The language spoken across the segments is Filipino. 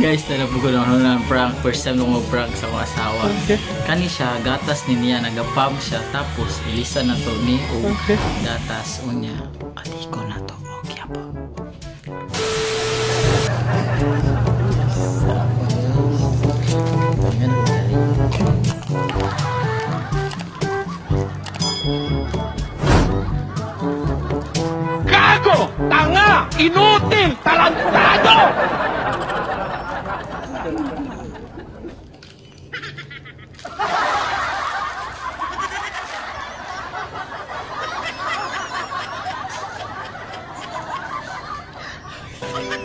Guys, ko lang ng prank. First time nung mag-prank sa akong asawa. Okay. Kani siya, gatas ni niya, nagapam siya. Tapos, ilisa na to ni o Okay. gatas. Unya, aliko na to. Okay po. Gago! Tanga! Inutil! Tarantado!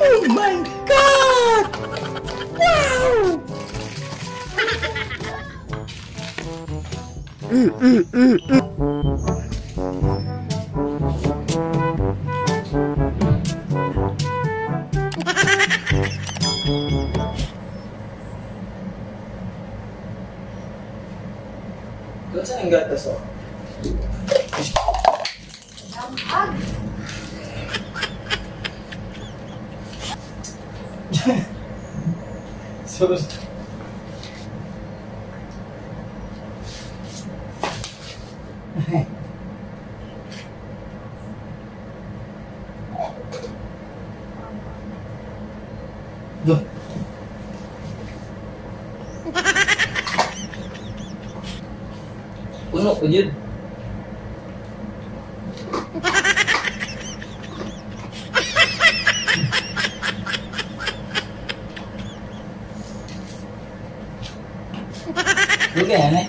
Oh my God! Wow! Doon saan ang gatas so there's okay. Look. Uno, oye. Duga yan eh.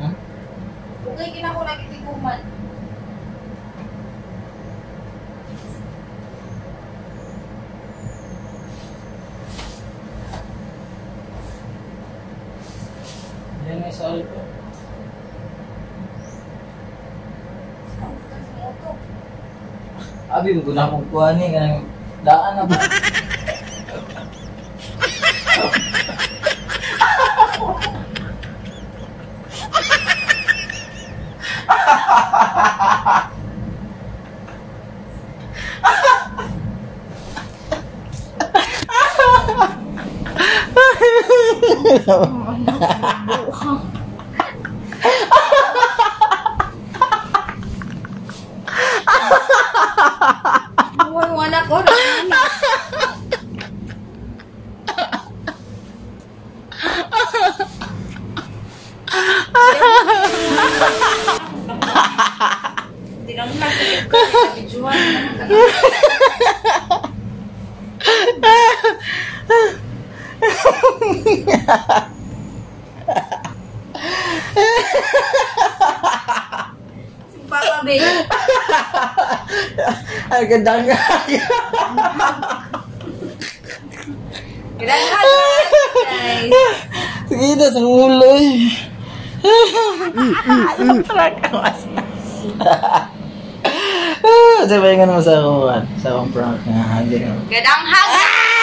Hmm? Bukay kinako lagi tiguman. Yan ay sa ko. Abi mo guna kong kuha ni kanang daan na ba? Buhay yung anak ko. Tinanong lang sa Gedang Gedang Guys. Segini semulut. Ayam terang mas. Sabayan nga naman sa akong sa akong prank na hanggang. Gadang haga!